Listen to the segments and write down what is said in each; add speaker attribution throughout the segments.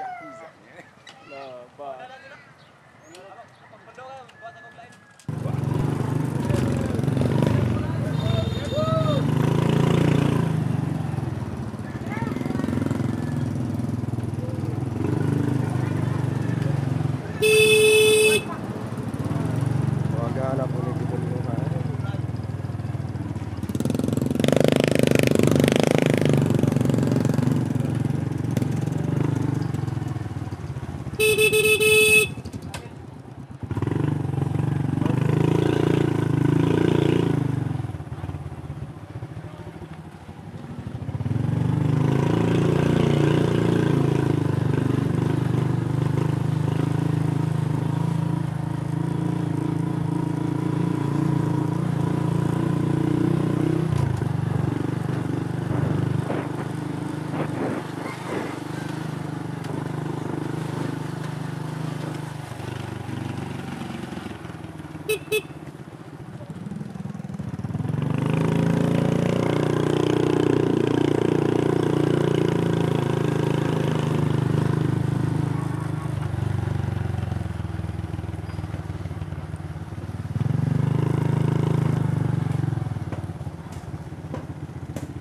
Speaker 1: Yakuza. Eh? Nah, bah. Pendorang buat aku lain.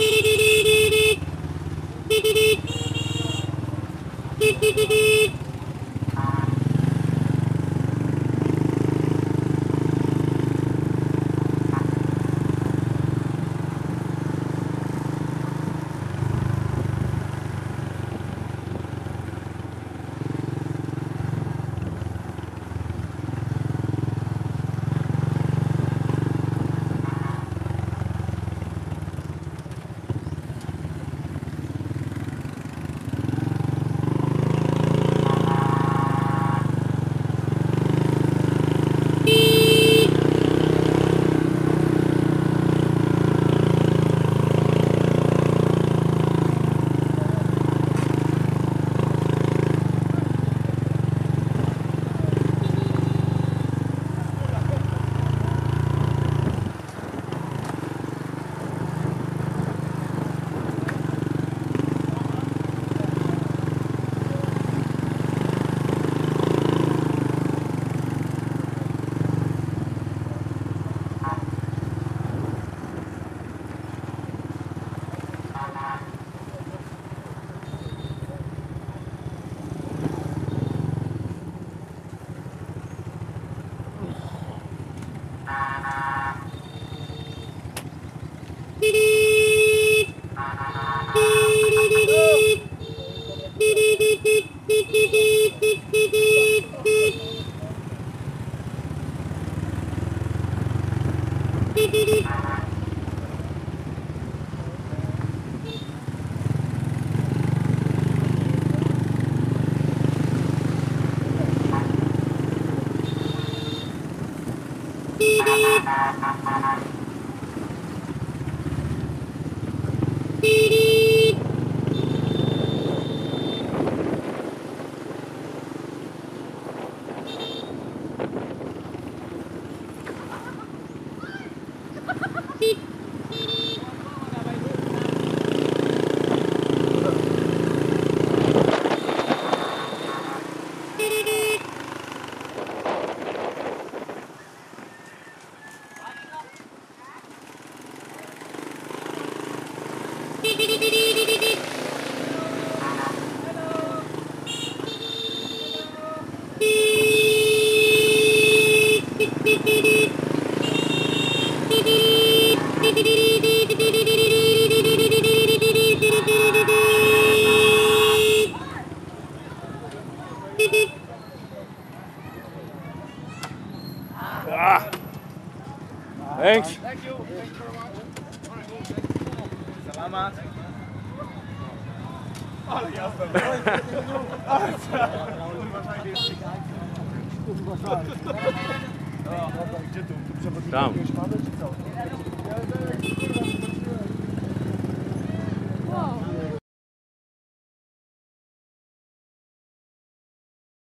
Speaker 1: Beep, Beep. Ah. Thanks. Thank you. Thank you very much. Salamat.